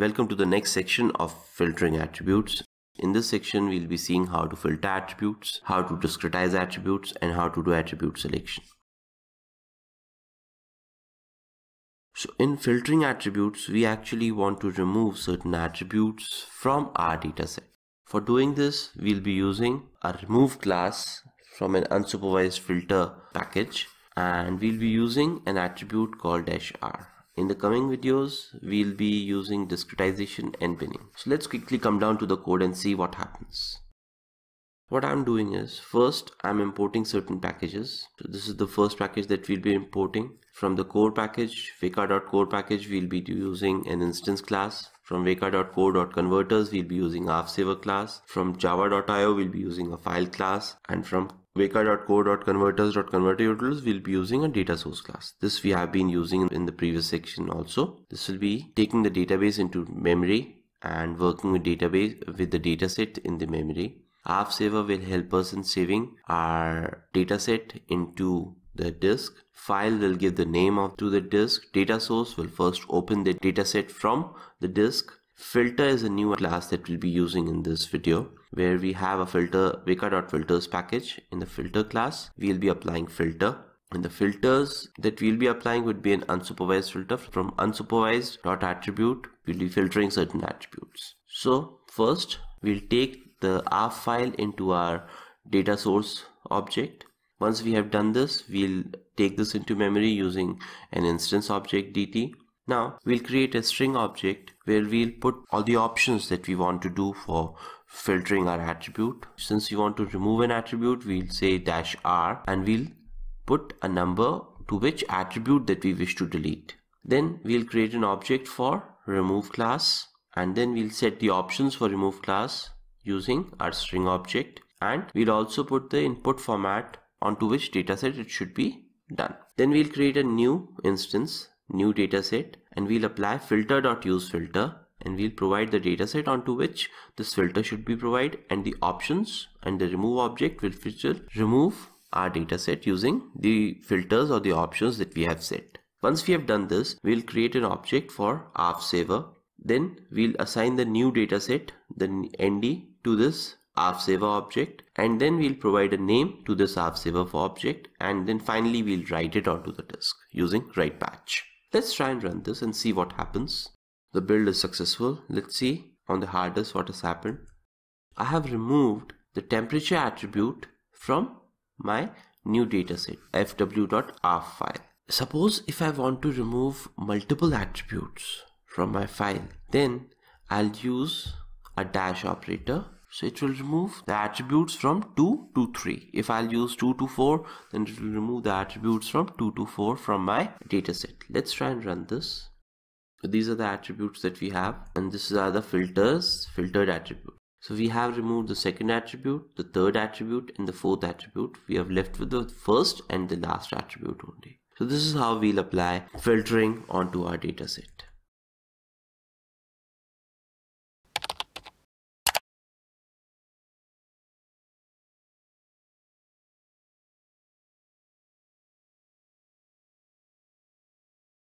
Welcome to the next section of filtering attributes. In this section, we'll be seeing how to filter attributes, how to discretize attributes, and how to do attribute selection. So in filtering attributes, we actually want to remove certain attributes from our dataset. For doing this, we'll be using a remove class from an unsupervised filter package and we'll be using an attribute called dash r. In the coming videos, we'll be using discretization and binning. So let's quickly come down to the code and see what happens. What I'm doing is first I'm importing certain packages. So this is the first package that we'll be importing. From the core package, weka.core package, we'll be using an instance class. From weka.core.converters, we'll be using ArffSaver class. From java.io, we'll be using a file class. And from weka.core.converters.converter we'll be using a data source class. This we have been using in the previous section also. This will be taking the database into memory and working with database with the dataset in the memory. ArffSaver will help us in saving our dataset into the disk. File will give the name of to the disk. Data source will first open the dataset from the disk Filter is a new class that we'll be using in this video where we have a filter weka.filters package. In the filter class, we'll be applying filter and the filters that we'll be applying would be an unsupervised filter from unsupervised dot attribute we'll be filtering certain attributes so first we'll take the ARFF file into our data source object once we have done this we'll take this into memory using an instance object dt now we'll create a string object where we'll put all the options that we want to do for filtering our attribute. Since we want to remove an attribute, we'll say dash r and we'll put a number to which attribute that we wish to delete. Then we'll create an object for remove class and then we'll set the options for remove class using our string object and we'll also put the input format onto which dataset it should be done. Then we'll create a new instance new dataset and we'll apply filter.useFilter and we'll provide the dataset onto which this filter should be provided and the options and the remove object will filter remove our dataset using the filters or the options that we have set. Once we have done this, we'll create an object for ArffSaver. Then we'll assign the new dataset, the ND to this ArffSaver object and then we'll provide a name to this ArffSaver object and then finally we'll write it onto the disk using write batch. Let's try and run this and see what happens. The build is successful. Let's see on the hard disk what has happened. I have removed the temperature attribute from my new dataset fw.rf file. Suppose if I want to remove multiple attributes from my file, then I'll use a dash operator so it will remove the attributes from 2 to 3. If I'll use 2 to 4, then it will remove the attributes from 2 to 4 from my dataset. Let's try and run this. So these are the attributes that we have and this are the filters, filtered attribute. So we have removed the second attribute, the third attribute and the fourth attribute. We have left with the first and the last attribute only. So this is how we'll apply filtering onto our dataset.